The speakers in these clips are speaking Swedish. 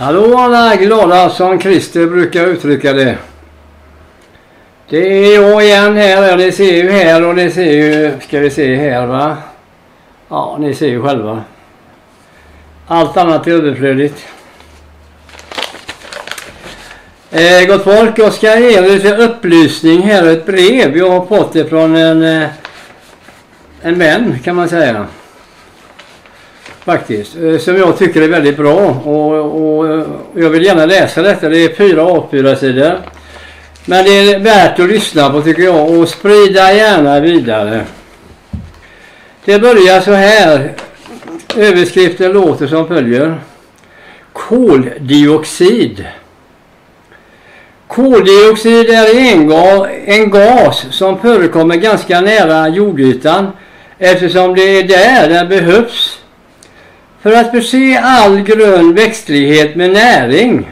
Hallå alla glada som Christer brukar uttrycka det. Det är jag igen här. Ni ser ju här och ni ser ju, ska vi se här va? Ja, ni ser ju själva. Allt annat är överflödigt. Eh, gott folk, jag ska ge er lite upplysning här. Ett brev jag har fått det från en, eh, en vän kan man säga. Faktiskt. Eh, som jag tycker är väldigt bra. Och, och, och jag vill gärna läsa detta. Det är fyra A4-sidor. Men det är värt att lyssna på tycker jag. Och sprida gärna vidare. Det börjar så här. Överskriften låter som följer. Koldioxid. Koldioxid är en gas som förekommer ganska nära jordytan eftersom det är där den behövs för att förse all grön växtlighet med näring.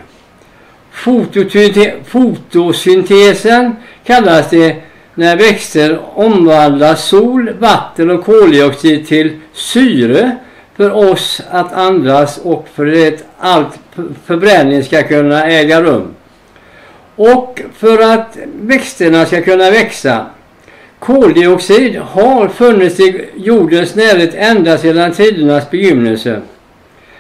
Fotosyntesen kallas det när växter omvandlar sol, vatten och koldioxid till syre för oss att andas och för att allt förbränning ska kunna äga rum. Och för att växterna ska kunna växa. Koldioxid har funnits i jordens närhet ända sedan tidernas begynnelse.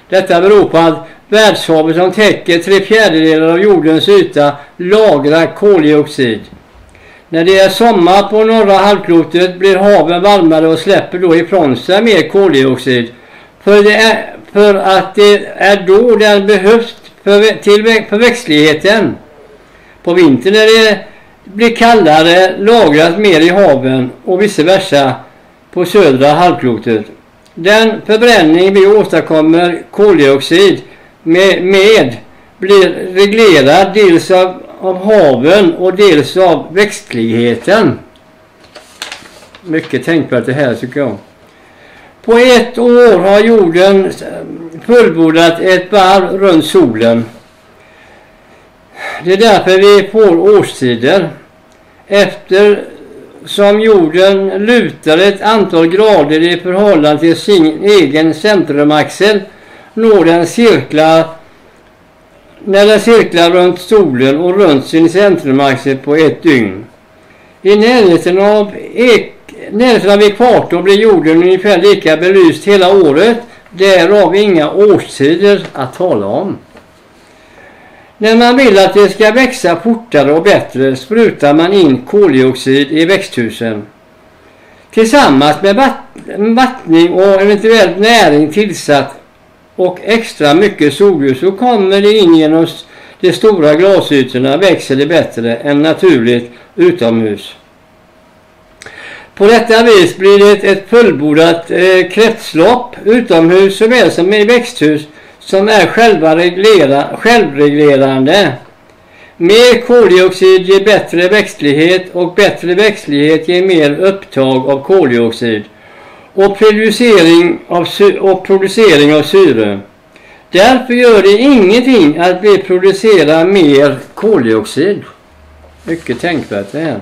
Detta beror på att världshavet som täcker tre fjärdedelar av jordens yta lagrar koldioxid. När det är sommar på norra halvklotet blir haven varmare och släpper då ifrån sig mer koldioxid. För, det är, för att det är då den behövs för, till, för växtligheten. På vintern när det blir kallare lagras mer i haven och vice versa på södra halvklotet. Den förbränning vi åstadkommer koldioxid med, med blir reglerad dels av, av haven och dels av växtligheten. Mycket tänkvärt det här tycker jag. På ett år har jorden fullbordat ett varv runt solen. Det är därför vi får årstider. Efter som jorden lutar ett antal grader i förhållande till sin egen centrumaxel når den cirklar när den cirklar runt solen och runt sin centrumaxel på ett dygn. I närheten av, ek, närheten av ekvatorn blir jorden ungefär lika belyst hela året. Därav inga årstider att tala om. När man vill att det ska växa fortare och bättre sprutar man in koldioxid i växthusen. Tillsammans med vattning och eventuellt näring tillsatt och extra mycket solljus så kommer det in genom de stora glasytorna växer det bättre än naturligt utomhus. På detta vis blir det ett fullbordat eh, kretslopp utomhus såväl som i växthus som är själva reglera, självreglerande. Mer koldioxid ger bättre växtlighet och bättre växtlighet ger mer upptag av koldioxid och producering av, och producering av syre. Därför gör det ingenting att vi producerar mer koldioxid. Mycket tänkvärt det här.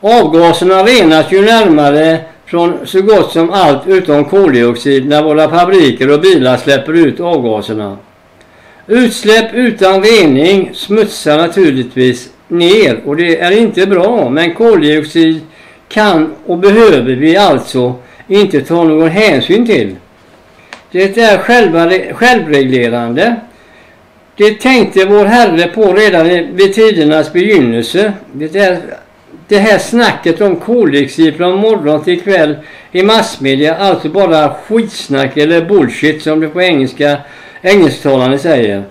Avgaserna renas ju närmare från så gott som allt utom koldioxid när våra fabriker och bilar släpper ut avgaserna. Utsläpp utan rening smutsar naturligtvis ner och det är inte bra men koldioxid kan och behöver vi alltså inte ta någon hänsyn till. Det är själva, självreglerande. Det tänkte vår Herre på redan vid tidernas begynnelse. Det är det här snacket om koldioxid från morgon till kväll i massmedia, alltså bara skitsnack eller bullshit som det på engelska engelsktalande säger.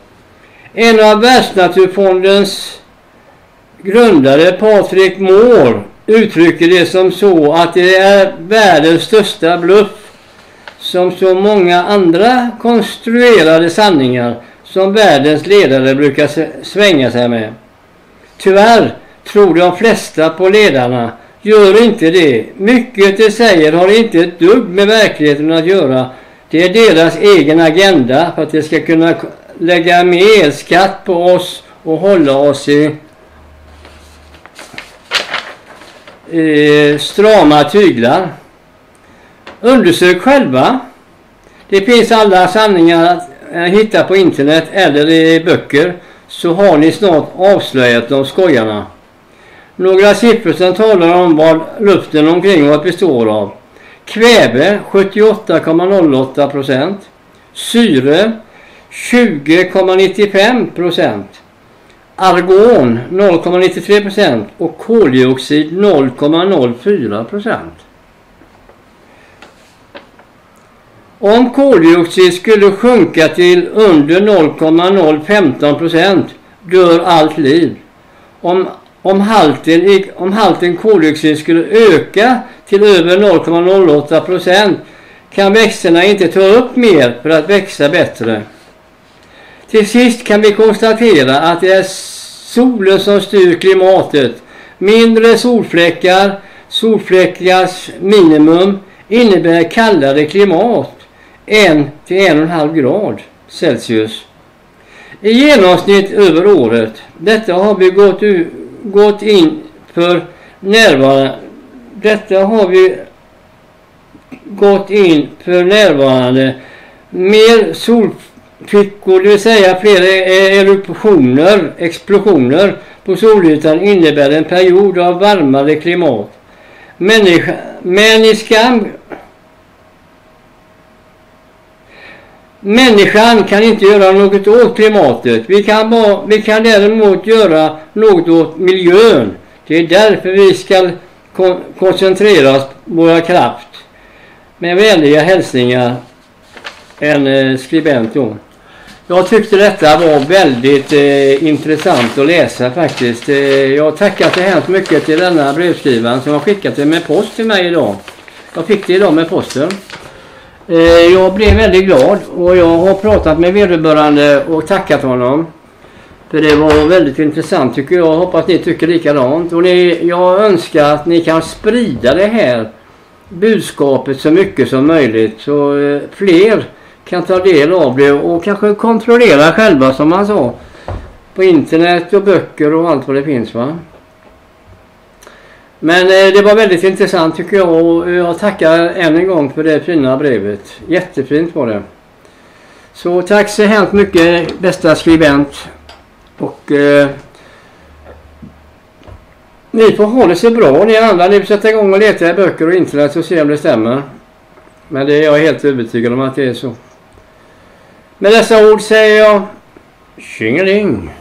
En av Världsnaturfondens grundare, Patrik Moore, uttrycker det som så att det är världens största bluff som så många andra konstruerade sanningar som världens ledare brukar svänga sig med. Tyvärr tror de flesta på ledarna gör inte det. Mycket de säger har inte ett dugg med verkligheten att göra. Det är deras egen agenda för att de ska kunna lägga mer skatt på oss och hålla oss i, eh, strama tyglar. Undersök själva. Det finns alla sanningar att eh, hitta på internet eller i böcker så har ni snart avslöjat de skojarna. Några siffror som talar om vad luften omkring oss består av. Kväve 78,08 procent. Syre 20,95 procent. Argon 0,93 procent och koldioxid 0,04 procent. Om koldioxid skulle sjunka till under 0,015 procent dör allt liv. Om, om, halten, om halten koldioxid skulle öka till över 0,08 procent kan växterna inte ta upp mer för att växa bättre. Till sist kan vi konstatera att det är solen som styr klimatet. Mindre solfläckar, solfläckars minimum innebär kallare klimat. 1 till 1,5 grad Celsius. I genomsnitt över året. Detta har vi gått, gått in för närvarande. Detta har vi gått in för närvarande. Mer solfickor, det vill säga fler e-, eruptioner, explosioner på solytan innebär en period av varmare klimat. Människa, men i skam Människan kan inte göra något åt klimatet. Vi kan, bara, vi kan däremot göra något åt miljön. Det är därför vi ska kon koncentrera våra kraft. Med vänliga hälsningar en eh, skribent då. Jag tyckte detta var väldigt eh, intressant att läsa faktiskt. Eh, jag tackar så hemskt mycket till denna brevskrivaren som har skickat det med post till mig idag. Jag fick det idag med posten. Eh, jag blev väldigt glad och jag har pratat med vederbörande och tackat honom. För det var väldigt intressant tycker jag. Hoppas ni tycker likadant. Och ni, jag önskar att ni kan sprida det här budskapet så mycket som möjligt. Så eh, fler kan ta del av det och kanske kontrollera själva som man sa. På internet och böcker och allt vad det finns va. Men eh, det var väldigt intressant tycker jag och eh, jag tackar än en gång för det fina brevet. Jättefint var det. Så tack så hemskt mycket bästa skribent. Och eh, ni får ha det så bra ni andra. Ni får sätta igång och leta i böcker och internet och se om det stämmer. Men det är jag helt övertygad om att det är så. Med dessa ord säger jag Tjingeling!